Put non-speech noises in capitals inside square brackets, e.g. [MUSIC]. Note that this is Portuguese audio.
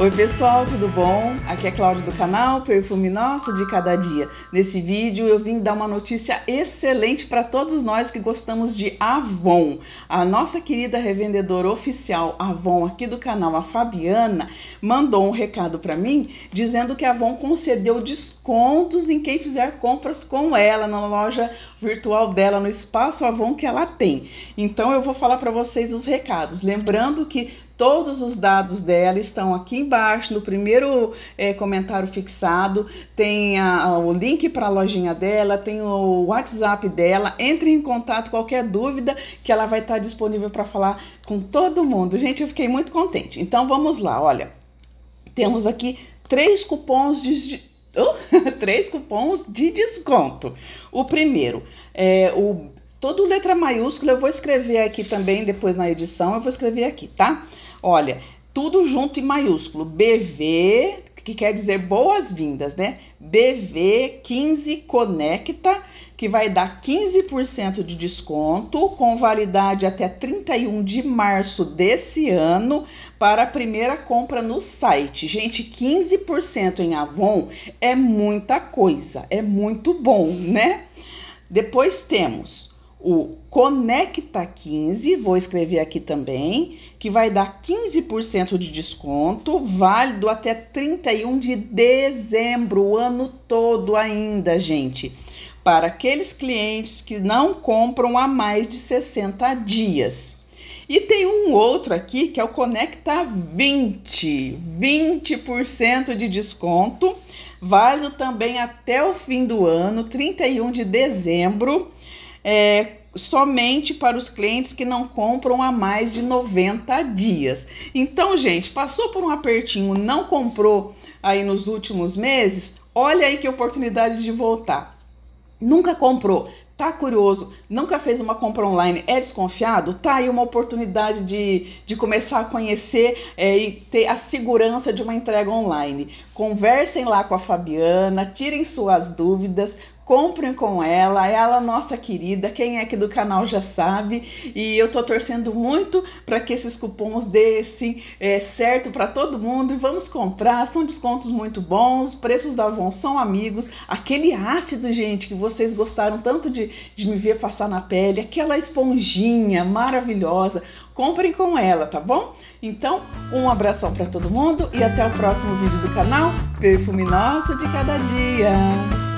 Oi pessoal, tudo bom? Aqui é Cláudia do canal Perfume Nosso de Cada Dia. Nesse vídeo eu vim dar uma notícia excelente para todos nós que gostamos de Avon. A nossa querida revendedora oficial Avon aqui do canal, a Fabiana, mandou um recado para mim dizendo que a Avon concedeu descontos em quem fizer compras com ela na loja virtual dela, no espaço Avon que ela tem. Então eu vou falar para vocês os recados. Lembrando que Todos os dados dela estão aqui embaixo, no primeiro é, comentário fixado. Tem a, o link para a lojinha dela, tem o WhatsApp dela. Entre em contato, qualquer dúvida, que ela vai estar disponível para falar com todo mundo. Gente, eu fiquei muito contente. Então vamos lá, olha. Temos aqui três cupons de, uh, [LAUGHS] três cupons de desconto. O primeiro é o todo letra maiúscula, eu vou escrever aqui também depois na edição, eu vou escrever aqui, tá? Olha, tudo junto em maiúsculo. BV, que quer dizer boas-vindas, né? BV15 Conecta, que vai dar 15% de desconto, com validade até 31 de março desse ano, para a primeira compra no site. Gente, 15% em Avon é muita coisa, é muito bom, né? Depois temos o Conecta 15, vou escrever aqui também, que vai dar 15% de desconto, válido até 31 de dezembro, o ano todo ainda, gente. Para aqueles clientes que não compram há mais de 60 dias. E tem um outro aqui que é o Conecta 20, 20% de desconto, válido também até o fim do ano, 31 de dezembro é, somente para os clientes que não compram há mais de 90 dias. Então, gente, passou por um apertinho, não comprou aí nos últimos meses, olha aí que oportunidade de voltar. Nunca comprou, tá curioso, nunca fez uma compra online, é desconfiado? Tá aí uma oportunidade de, de começar a conhecer é, e ter a segurança de uma entrega online. Conversem lá com a Fabiana, tirem suas dúvidas, comprem com ela, ela é nossa querida, quem é aqui do canal já sabe, e eu tô torcendo muito para que esses cupons desse é, certo para todo mundo e vamos comprar, são descontos muito bons, preços da Avon são amigos, aquele ácido, gente, que vocês gostaram tanto de, de me ver passar na pele, aquela esponjinha maravilhosa, comprem com ela, tá bom? Então, um abração para todo mundo e até o próximo vídeo do canal Perfume Nosso de Cada Dia!